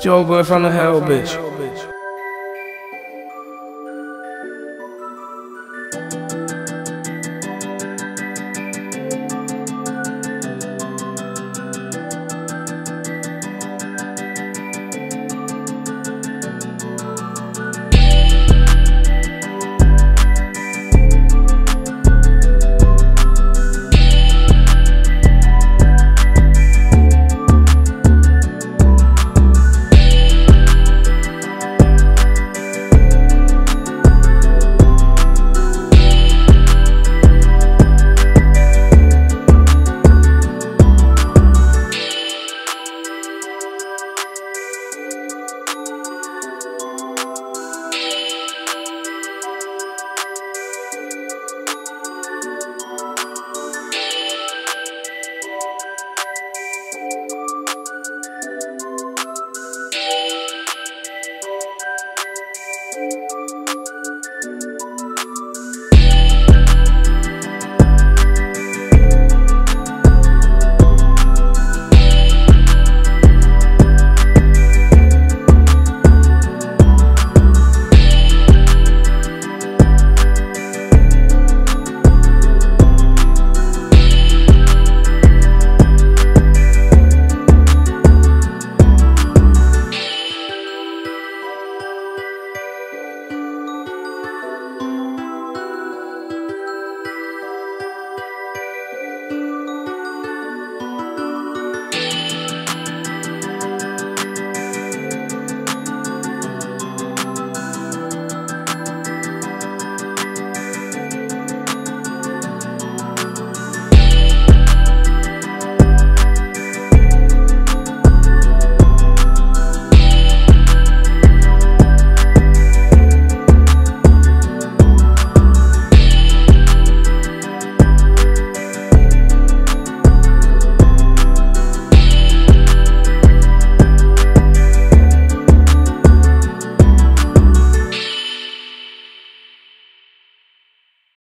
Joe boy from the hell, bitch.